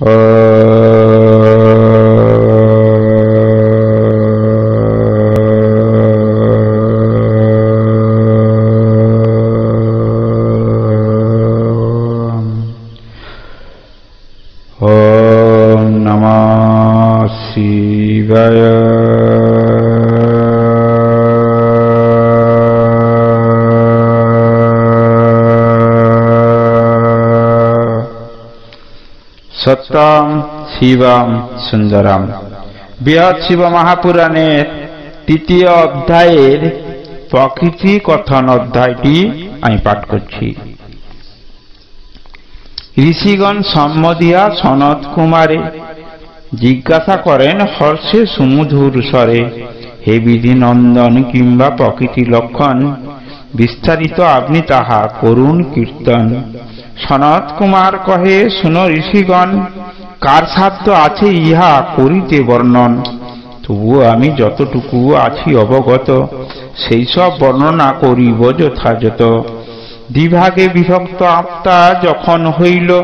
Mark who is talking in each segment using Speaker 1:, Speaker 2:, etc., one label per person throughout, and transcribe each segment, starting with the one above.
Speaker 1: Uh... সত্যম শিবম সুন্দরম। বৃহৎ শিব মহাপুরাণের তৃতীয় অধ্যায়ের প্রকৃতি কথন অধ্যায়টি আমি পাঠ করছি। ঋষিগণ সম্মদিয়া সনত কুমারে জিজ্ঞাসা করেন, হর্ষে সুমধুর স্বরে হে বিধি নন্দন, কিংবা প্রকৃতি লক্ষণ, বিস্তারিত আপনি তাহা করুন কীর্তন। সনত কুমার কহে, শুন ঋষিগণ, কার সাধ্য আছে ইহা করিতে বর্ণন? তবুও আমি যতটুকু আছি অবগত, সেই সব বর্ণনা করিব যথাযথ। দ্বিভাগে বিভক্ত আত্মা যখন হইল,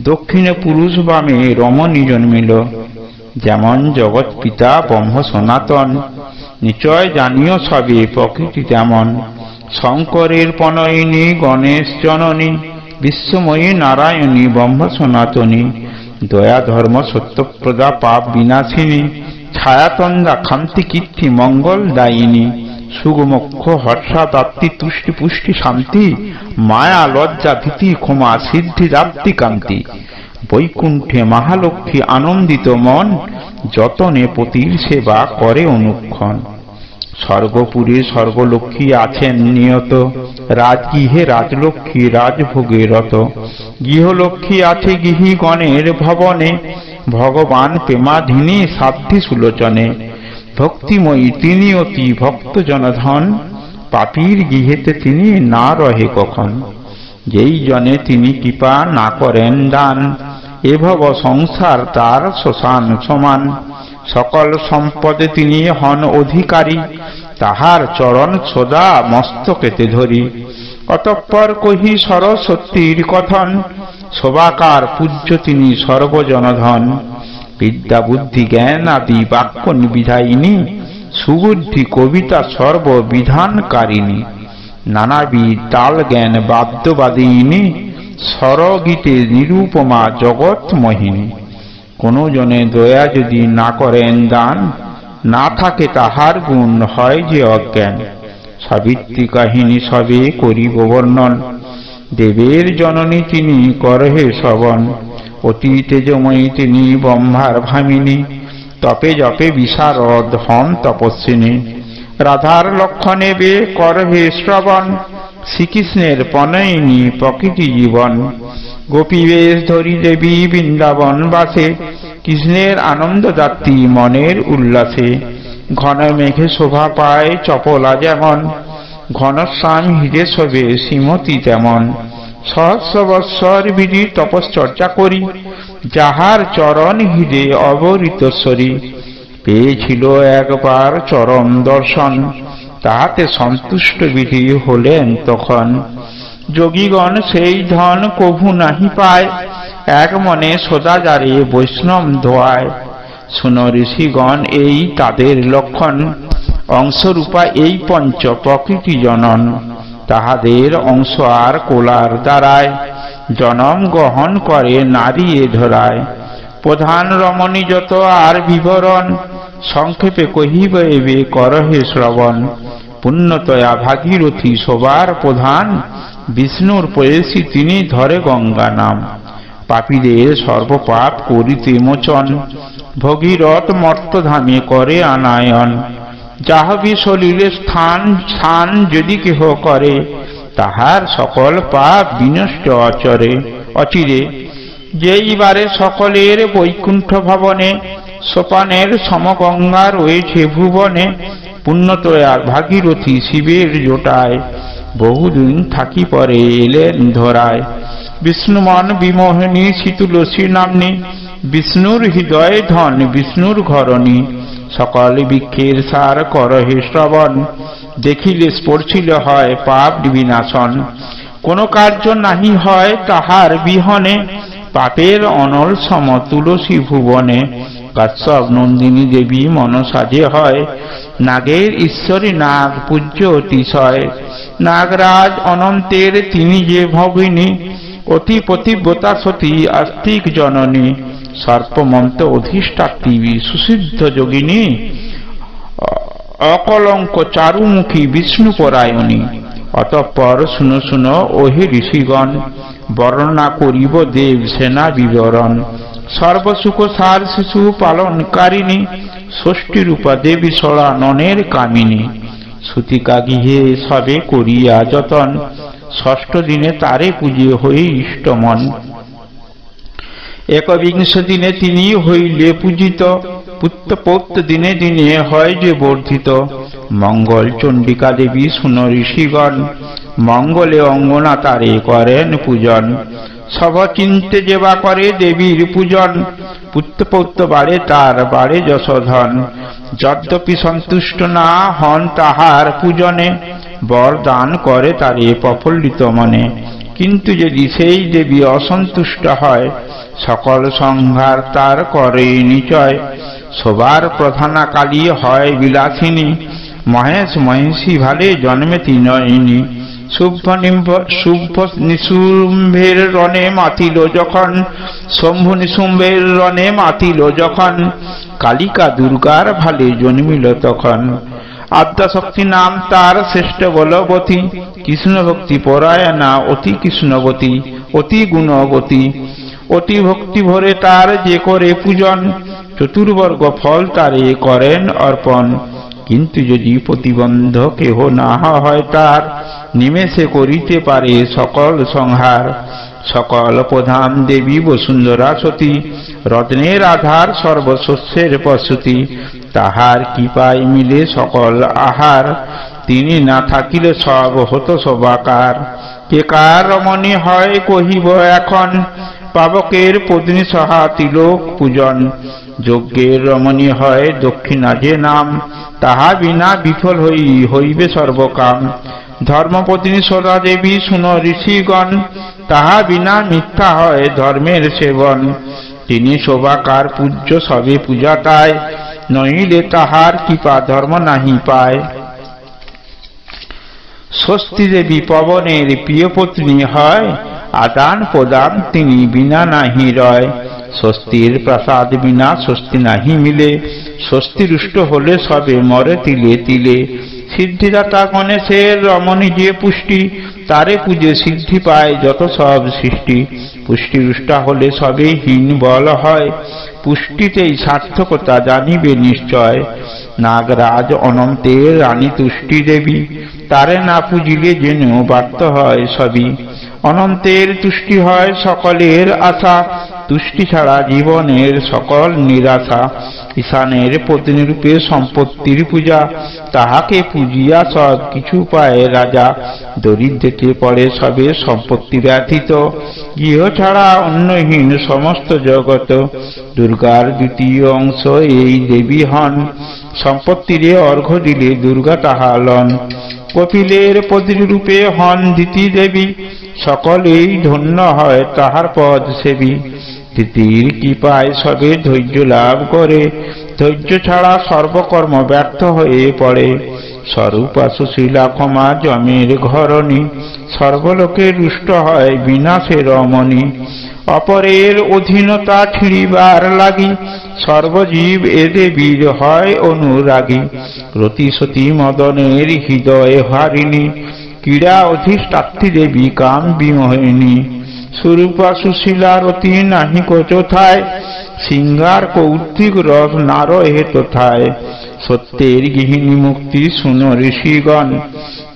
Speaker 1: দক্ষিণে পুরুষ বামে রমণী জন্মিল। যেমন জগৎ পিতা, ব্রহ্ম সনাতন নিশ্চয় জানিও সবে প্রকৃতি তেমন। শঙ্করের পনয়িনী গণেশ জননী বিশ্বময়ী নারায়ণী, ব্রহ্ম সনাতনী, দয়া ধর্ম সত্যপ্রদা পাপ বিনাশিনী ছায়াতন্দা খান্তি কীর্তি মঙ্গল দায়িনী, সুগমক্ষ হর্ষা হর্ষাদাপ্তি তুষ্টি পুষ্টি শান্তি, মায়া লজ্জা ভীতি ক্ষমা সিদ্ধি রাপ্তি কান্তি। বৈকুণ্ঠে মহালক্ষ্মী আনন্দিত মন, যতনে পতির সেবা করে অনুক্ষণ। স্বর্গপুরে স্বর্গলক্ষ্মী আছেন নিয়ত। রাজগৃহে রাজলক্ষ্মী? রাজভোগে রত। গৃহলক্ষ্মী আছে গৃহীগণের ভবনে। ভগবান প্রেমাধীনী সাধ্যি সুলোচনে। ভক্তিময়ী তিনি অতি ভক্ত জনধন। পাপীর গৃহেতে তিনি না রহে কখন? যেই জনে তিনি কৃপা না করেন দান। এভব সংসার তার শ্মশান সমান। সকল সম্পদে তিনি হন অধিকারী, তাহার চরণ সদা মস্তকেতে ধরি। অতঃপর কহি সরস্বতীর কথন, শোভাকার পূজ্য তিনি সর্বজনধন। বিদ্যা বুদ্ধি জ্ঞান আদি বাক্য নিবিধায়িনী, সুবুদ্ধি কবিতা সর্ববিধানকারিণী। নানাবিধ তাল জ্ঞান বাদ্যবাদিনী স্বরগীতে নিরূপমা জগৎ মোহিনী কোন জনে দয়া যদি না করেন দান, না থাকে তাহার গুণ হয় যে অজ্ঞান। সাবিত্রী কাহিনী সবে করিব বর্ণন। দেবের জননী তিনি করহে শ্রবণ। অতি তেজময়ী তিনি ব্রহ্মার ভামিনী। তপে জপে বিশারদ হন তপস্বিনী। রাধার লক্ষণে বে করহে শ্রবণ। শ্রীকৃষ্ণের পনয়িনী প্রকৃতি জীবন। গোপীবেশ ধরি দেবী বৃন্দাবন বাসে, কৃষ্ণের আনন্দ যাত্রী মনের উল্লাসে। ঘন মেঘে শোভা পায় চপলা যেমন ঘনশ্যাম হিরে শোভে শ্রীমতী তেমন। সহস্র বৎসর বিধি তপশ্চর্চা করি, যাহার চরণ হৃদে অবরিতস্বরী পেয়েছিল একবার চরম দর্শন, তাহাতে সন্তুষ্ট বিধি হলেন তখন। যোগীগণ সেই ধন কভু নাহি পায়। এক মনে সদাচারে বৈষ্ণব ধোয়ায় শুন ঋষিগণ, এই তাদের লক্ষণ। অংশরূপা এই পঞ্চ প্রকৃতি জনন। তাহাদের অংশ আর কোলার দ্বারায়। জনম গ্রহণ করে নারী এ ধরায়। প্রধান রমণী যত আর বিবরণ। সংক্ষেপে কহিব এবে, করহে শ্রবণ। পুণ্যতয়া ভাগীরথী সবার প্রধান। বিষ্ণুর পয়েসী তিনি ধরে গঙ্গা নাম। পাপীদের সর্বপাপ করিতে মোচন। ভগীরথ মর্তধামে করে আনায়ন। যাহবি সলিলে স্থান স্থান যদি কেহ করে, তাহার সকল পাপ বিনষ্ট অচরে, অচিরে। যেইবারে সকলের বৈকুণ্ঠ ভবনে, সোপানের সমগঙ্গা রয়েছে ভুবনে, পুণ্যতয়ার ভাগীরথী শিবের জোটায়। বহুদিন থাকি পরে এলেন ধরায়। বিষ্ণুমন বিমোহিনী শীতুলসী নামনি, বিষ্ণুর হৃদয় ধন, বিষ্ণুর ঘরণী। সকল বৃক্ষের সার করহে শ্রবণ, দেখিলে স্পর্শিল হয় পাপ বিনাশন। কোন কার্য নাহি হয় তাহার বিহনে, পাপের অনল সম তুলসী ভুবনে। কাশ্যপ নন্দিনী দেবী মনসাজে হয়, নাগের ঈশ্বরী নাগ পূজ্য অতিশয়। নাগরাজ অনন্তের তিনি যে ভগিনী অতি পতিব্রতা সতী আস্তিক জননী, সর্পমন্ত অধিষ্ঠাত্রী সুসিদ্ধ যোগিনী, অকলঙ্ক চারুমুখী বিষ্ণু পরায়ণী অতঃপর শুনো শুনো, ওহে ঋষিগণ, বর্ণনা করিব দেব সেনা বিবরণ। সর্বসুখ সার শিশু পালনকারিণী ষষ্ঠী রূপা দেবী সড়া ননের কামিনী। সুতিকা সবে করিয়া যতন। ষষ্ঠ দিনে তারে পুজে হয়ে ইষ্টমন। একবিংশ দিনে তিনি হইলে পূজিত। পুত্র দিনে দিনে হয় যে বর্ধিত। মঙ্গল চণ্ডিকা দেবী শুন ঋষিগণ, মঙ্গলে অঙ্গনা তারে করেন পূজন। সব চিন্তে যেবা করে দেবীর পূজন। পুত্র পৌত্র বাড়ে তার বাড়ে যশোধন। যদ্যপি সন্তুষ্ট না হন তাহার পূজনে বর দান করে তারে প্রফুল্লিত মনে। কিন্তু যদি সেই দেবী অসন্তুষ্ট হয়, সকল সংহার তার করে নিচয়। সবার প্রধানা কালী হয় বিলাসিনী। মহেশ মহেশী ভালে জন্মে তিনয়িনী। নিশুম্ভের রণে মাতিল যখন, শম্ভু নিশুম্ভের রণে মাতিল যখন, কালিকা দুর্গার ভালে জন্মিল তখন। আদ্যাশক্তি নাম তার শ্রেষ্ঠ বলবতী, কৃষ্ণ ভক্তি পরায়ণা, অতি কৃষ্ণবতী, অতি গুণবতী। অতি ভক্তি ভরে তার যে করে পূজন, চতুর্বর্গ ফল তারে করেন অর্পণ। কিন্তু যদি প্রতিবন্ধ কেহ না হয় তার নিমেষে করিতে পারে সকল সংহার, সকল প্রধান দেবী বসুন্ধরা সতী, রত্নের আধার সর্বশস্যের প্রসূতি, তাহার কৃপায় মিলে সকল আহার। তিনি না থাকিলে সব হত সবাকার কে কার রমণী হয় কহিব এখন, পাবকের পত্নী সহা তিলক পূজন। যজ্ঞের রমণী হয় দক্ষিণা যে নাম, তাহা বিনা বিফল হই হইবে সর্বকাম। ধর্মপত্নী সদা দেবী শুন ঋষিগণ, তাহা বিনা মিথ্যা হয় ধর্মের সেবন। তিনি শোভাকার পূজ্য সবে পূজা তাই নইলে তাহার কৃপা ধর্ম নাহি পায়। স্বস্তি দেবী পবনের প্রিয় পত্নী হয়, আদান প্রদান তিনি বিনা নাহি রয়। স্বস্তির প্রসাদ বিনা স্বস্তি নাহি মিলে স্বস্তি রুষ্ট হলে সবে মরে তিলে তিলে। সিদ্ধিদাতা গণেশের রমণী যে পুষ্টি, তারে পুজে সিদ্ধি পায় যত সব সৃষ্টি। পুষ্টিরুষ্টা হলে সবে হীন বল হয়, পুষ্টিতেই সার্থকতা জানিবে নিশ্চয়। নাগরাজ অনন্তের রানী তুষ্টি দেবী তারে না পুজিলে যেন বার্ত হয় সবই। অনন্তের তুষ্টি হয় সকলের আশা। তুষ্টি ছাড়া জীবনের সকল নিরাশা। ঈশানের প্রতিনিরূপে সম্পত্তির পূজা। তাহাকে পূজিয়া সব কিছু পায় রাজা। দরিদ্রকে পড়ে সবে সম্পত্তি ব্যথিত গৃহ ছাড়া অন্যহীন সমস্ত জগত দুর্গার দ্বিতীয় অংশ এই দেবী হন। সম্পত্তিরে অর্ঘ্য দিলে দুর্গা তাহা লন। কপিলের পত্নীরূপে হন দিতি দেবী। সকলেই ধন্য হয় তাহার পদ সেবী তিতির কৃপায় সবে ধৈর্য লাভ করে, ধৈর্য ছাড়া সর্বকর্ম ব্যর্থ হয়ে পড়ে। স্বরূপা সুশীলা ক্ষমা জমের ঘরণী, সর্বলোকে রুষ্ট হয় বিনাশে রমণী। অপরের অধীনতা ছিঁড়িবার লাগি, সর্বজীব এ দেবীর হয় অনুরাগী। প্রতিশতী মদনের হৃদয়ে হারিণী ক্রীড়া অধিষ্ঠাত্রী দেবী কাম বিমোহিনী। সুরূপা সুশীলারতি নাহি কোথায় সিঙ্গার কৌতিক রস নার হে তথায় সত্যের গৃহিণী মুক্তি শুন ঋষিগণ,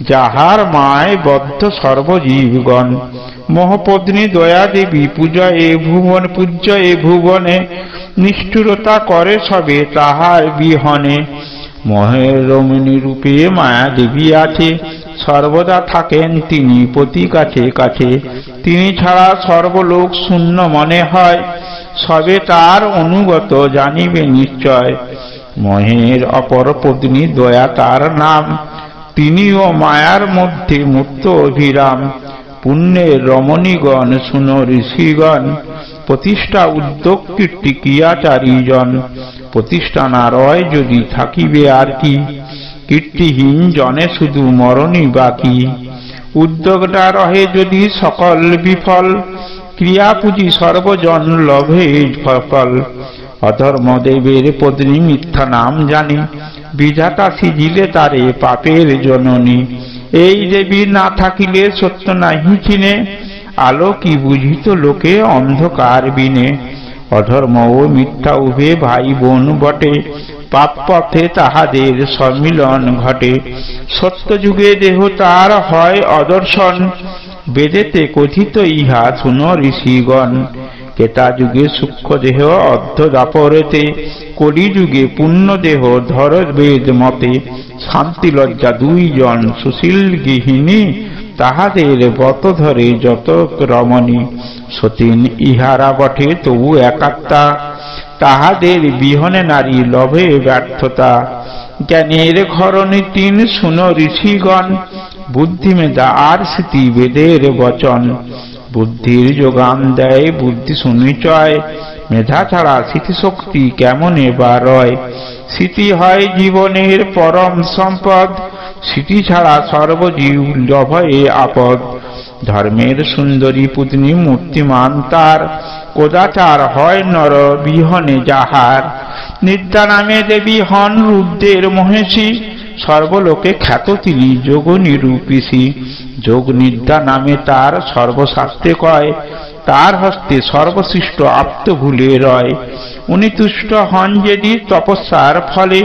Speaker 1: যাহার মায় বদ্ধ সর্বজীবগণ। মহপত্নী দয়া দেবী পূজা এ ভুবন, পূজ্য এ ভুবনে, নিষ্ঠুরতা করে সবে তাহার বিহনে। মহের রমণী রূপে মায়া দেবী আছে সর্বদা থাকেন তিনি প্রতি কাছে কাছে। তিনি ছাড়া সর্বলোক শূন্য মনে হয়। সবে তার অনুগত জানিবে নিশ্চয়। মহের অপর পত্নী দয়া তার নাম। তিনিও মায়ার মধ্যে মুক্ত অভিরাম। পুণ্যের রমণীগণ শুন ঋষিগণ। প্রতিষ্ঠা উদ্যোগ কীর্তি ক্রিয়াচারীজন প্রতিষ্ঠা যদি থাকিবে আর কি। কীর্তিহীন জনে শুধু মরণই বাকি। উদ্যোগটা রহে যদি সকল বিফল ক্রিয়া পুঁজি সর্বজন লভে ফল। অধর্মদেবের পত্নী মিথ্যা নাম জানি, বিধাতা সিজিলে তারে পাপের জননী। এই দেবী না থাকিলে সত্য নাহি চিনে আলো কি বুঝিত লোকে অন্ধকার বিনে। অধর্ম ও মিথ্যা উভে ভাই বোন বটে পাপ পথে তাহাদের সম্মিলন ঘটে। সত্য যুগে দেহ তার হয় অদর্শন। বেদেতে কথিত ইহা শুন ঋষিগণ। কেতা যুগে সূক্ষ্ম দেহ অর্ধ দাপরেতে কলি যুগে পূর্ণ দেহ ধর বেদ মতে। শান্তি লজ্জা দুইজন সুশীল গৃহিণী, তাহাদের বত ধরে যত রমণী। সতীন ইহারা বটে তবু একাত্তা। তাহাদের বিহনে নারী লভে ব্যর্থতা। জ্ঞানের ঘরণী তিন শুন ঋষিগণ, বুদ্ধিমেধা আর স্মৃতি বেদের বচন। বুদ্ধির যোগান দেয়, বুদ্ধি সুনিচয় মেধা ছাড়া স্মৃতিশক্তি কেমনে বা রয়? স্মৃতি হয় জীবনের পরম সম্পদ। স্মৃতি ছাড়া সর্বজীব লভয়ে আপদ। ধর্মের সুন্দরী পুতনি মূর্তিমান তার। কোদাচার হয় নর বিহনে যাহার। নিদ্যা নামে দেবী হন রুদ্রের মহেশী, সর্বলোকে খ্যাত তিনি যোগ নিরূপিসী যোগ নিদ্যা নামে তার সর্বশাস্ত্রে কয়, তার হস্তে সর্বশিষ্ট আপ্ত ভুলে রয়। উনি তুষ্ট হন যেদি তপস্যার ফলে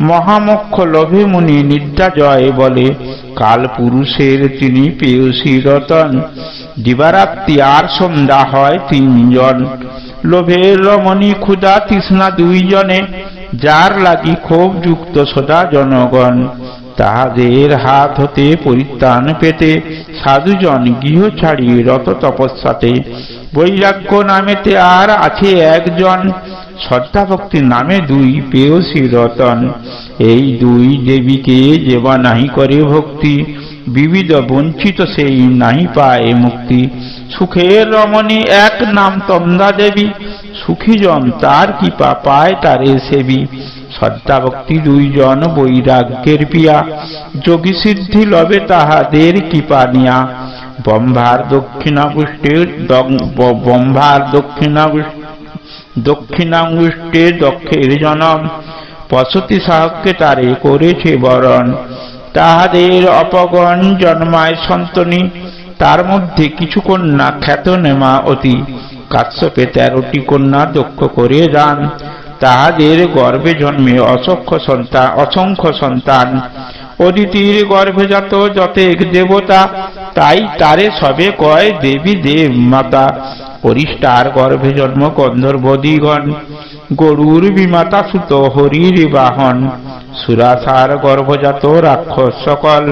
Speaker 1: মহামক্ষ লোভে মুনি নিদ্রা জয় বলে। কাল পুরুষের তিনি পেয়সী রতন। দিবারাত্রি আর সন্ধ্যা হয় তিনজন। লোভের রমণী ক্ষুদা তৃষ্ণা দুইজনে। যার লাগি ক্ষোভ যুক্ত সদা জনগণ। তাহাদের হাত হতে পরিত্রাণ পেতে সাধুজন গৃহ ছাড়ি রত তপস্যাতে। বৈরাগ্য নামেতে আর আছে একজন। শ্রদ্ধা ভক্তি নামে দুই পেয়সী রতন। এই দুই দেবীকে যেবা নাহি করে ভক্তি, বিবিধ বঞ্চিত সেই নাহি পায় মুক্তি। সুখের রমণী এক নাম তন্দা দেবী সুখীজন তার কৃপা পায় তারে সেবী। শ্রদ্ধা ভক্তি দুইজন বৈরাগ্যের পিয়া, যোগী সিদ্ধি লবে তাহাদের কৃপা নিয়া। বম্ভার দক্ষিণাগুষ্ঠের বম্ভার দক্ষিণাগুষ্ঠ দক্ষিণাঙ্গুষ্ঠে দক্ষের জনম। পশতি সাহককে তারে করেছে বরণ। তাহাদের অপগণ জন্মায় সন্তনী। তার মধ্যে কিছু কন্যা খ্যাত নেমা অতি। কাশ্যপে তেরোটি কন্যা দক্ষ করে যান তাহাদের গর্ভে জন্মে অসংখ্য সন্তান অসংখ্য সন্তান। অদিতির গর্ভে যত যতেক দেবতা, তাই তারে সবে কয় দেবী দেব মাতা পরিষ্কার গর্ভে জন্ম গন্ধর্বদিগণ। গরুর বিমাতা সুত হরির বাহন সুরাসার গর্ভজাত রাক্ষস সকল।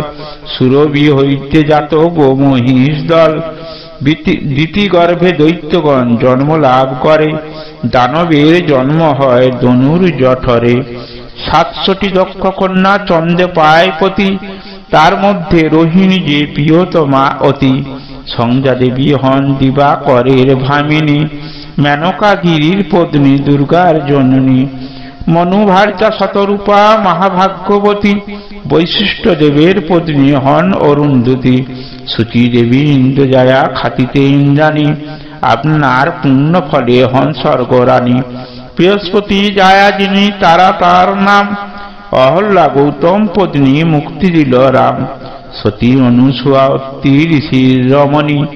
Speaker 1: সুরবি হইতে জাত গোমহিষ দল। দ্বিতি গর্ভে দৈত্যগণ জন্ম লাভ করে। দানবের জন্ম হয় দনুর জঠরে। সাতশোটি দক্ষ কন্যা চন্দ্রে পায় পতি। তার মধ্যে রোহিণী যে প্রিয়তমা অতি। সংযা দেবী হন দিবা করের ভামিনী মেনকা গিরির পত্নী দুর্গার জননী। মনুভার্যা শতরূপা মহাভাগ্যবতী বৈশিষ্ট্য দেবের পত্নী হন অরুন্ধতী। সুচি দেবী ইন্দ্রজায়া খাতিতে ইন্দ্রাণী, আপনার পূর্ণ ফলে হন স্বর্গরানী বৃহস্পতি জায়া যিনি, তারা তার নাম। অহল্লা গৌতম পত্নী মুক্তি দিল রাম। সতী অনুসুয়াত্তি ঋষির রমণী।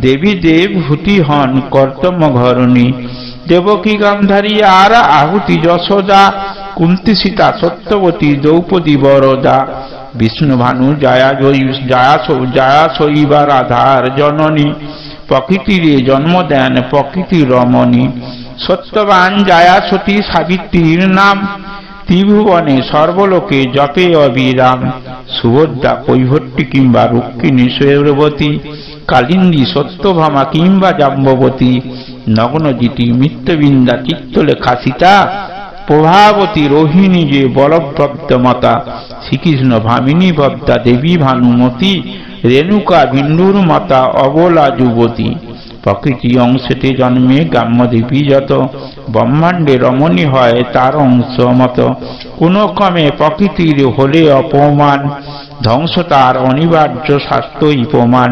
Speaker 1: দেবী দেব হুতি হন কর্তম ঘরণী। দেবকী গান্ধারী আর আহুতি যশোদা, কুন্তি সীতা সত্যবতী দ্রৌপদী বরদা। বিষ্ণু ভানু জয়া জয়া জয়া শৈবা রাধার জননী। প্রকৃতিরে জন্ম দেন প্রকৃতি রমণী। সত্যবান জায়া সতী সাবিত্রীর নাম। ত্রিভুবনে সর্বলোকে জপে অবিরাম। সুভদ্রা কৈভট্টি কিংবা রুক্মিণী সৌরবতী, কালিন্দী সত্যভামা কিংবা জাম্বতী নগ্নজিতি মিত্রবৃন্দা চিত্তলেখা সীতা, প্রভাবতী রোহিণী যে বলভদ্র মাতা, শ্রীকৃষ্ণ ভামিনী বদ্দা দেবী ভানুমতী, রেণুকা বিন্দুর মাতা অবলা যুবতী। প্রকৃতি অংশেতে জন্মে গ্রাম্য দেবী যত, ব্রহ্মাণ্ডে রমণী হয় তার অংশ মত। কোনো ক্রমে প্রকৃতির হলে অপমান, ধ্বংস তার অনিবার্য স্বাস্থ্যই প্রমাণ।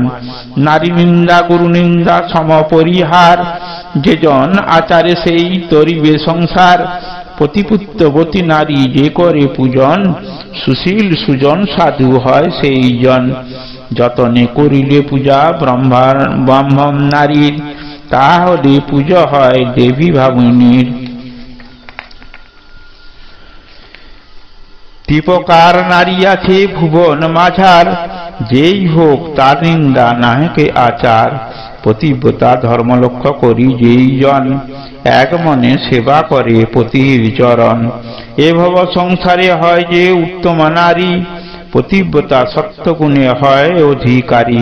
Speaker 1: নারী নিন্দা গুরু নিন্দা সমপরিহার যে জন আচারে সেই তরিবে সংসার। প্রতিপুত্রবতী নারী যে করে পূজন, সুশীল সুজন সাধু হয় সেই জন যতনে করিলে পূজা ব্রহ্মার ব্রহ্মম নারীর, তাহলে পুজো হয় দেবী ভাবনীর। দীপকার নারী আছে ভুবন মাঝার, যেই হোক তার নিন্দা নাহকে আচার। পতিব্রতা ধর্ম লক্ষ্য করি যেই জন, এক মনে সেবা করে পতির চরণ। এ ভব সংসারে হয় যে উত্তম নারী পতিব্রতা সত্যগুণে হয় অধিকারী।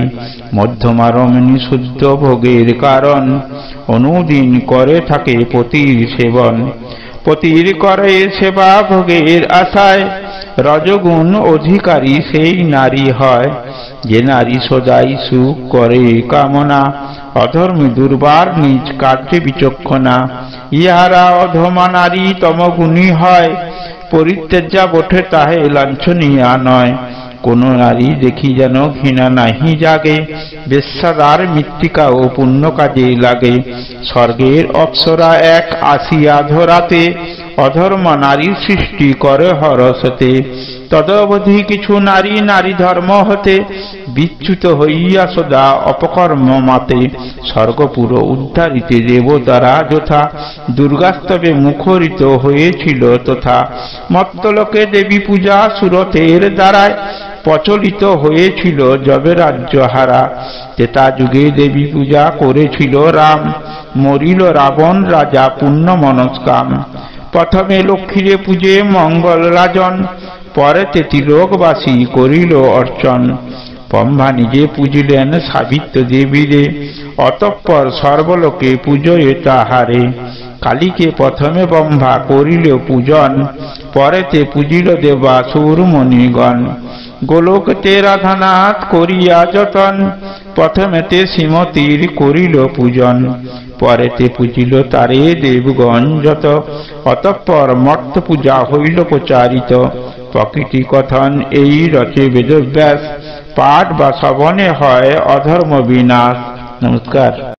Speaker 1: মধ্যমা রমণী শুদ্ধ ভোগের কারণ, অনুদিন করে থাকে পতির সেবন। পতির করে সেবা ভোগের আশায়, রজগুণ অধিকারী সেই নারী হয়। যে নারী সদাই সুখ করে কামনা, অধর্মী দুর্বার নিজ কার্যে বিচক্ষণা। ইহারা অধমা নারী তমগুণী হয়। পরিত্যাজ্যা বটে তাহে লাঞ্ছনীয়া নয়। কোন নারী দেখি যেন ঘৃণা নাহি জাগে, বেশ্যাদার মৃত্তিকা ও পুণ্য কাজে লাগে। স্বর্গের অপ্সরা এক আসিয়া ধরাতে, অধর্ম নারী সৃষ্টি করে হরসতে তদবধি কিছু নারী নারী ধর্ম হতে বিচ্যুত হইয়া সদা অপকর্ম মাতে। স্বর্গপুর উদ্ধারিতে দেবতারা যথা দুর্গাস্তবে মুখরিত হয়েছিল তথা মত্তলোকে দেবী পূজা সুরতের দ্বারায় প্রচলিত হয়েছিল যবে রাজ্য হারা। তেতা যুগে দেবী পূজা করেছিল রাম। মরিল রাবণ রাজা পুণ্য মনস্কাম প্রথমে লক্ষ্মীরে পূজে মঙ্গল রাজন। পরেতে তিলোকবাসী করিল অর্চন। ব্রহ্মা নিজে পুজিলেন সাবিত্র দেবীরে অতঃপর সর্বলোকে পুজোয় তাহারে। কালীকে প্রথমে ব্রহ্মা করিল পূজন, পরেতে পুজিল দেবা সুরমণিগণ। গোলকতে রাধানাথ করিয়া যতন, প্রথমেতে শ্রীমতীর করিল পূজন, পরেতে পুজিল তারে দেবগণ যত। অতঃপর মর্ত পূজা হইল প্রচারিত। প্রকৃতি কথন এই রচে বেদব্যাস পাঠ বা শ্রবণে হয় অধর্ম বিনাশ। নমস্কার।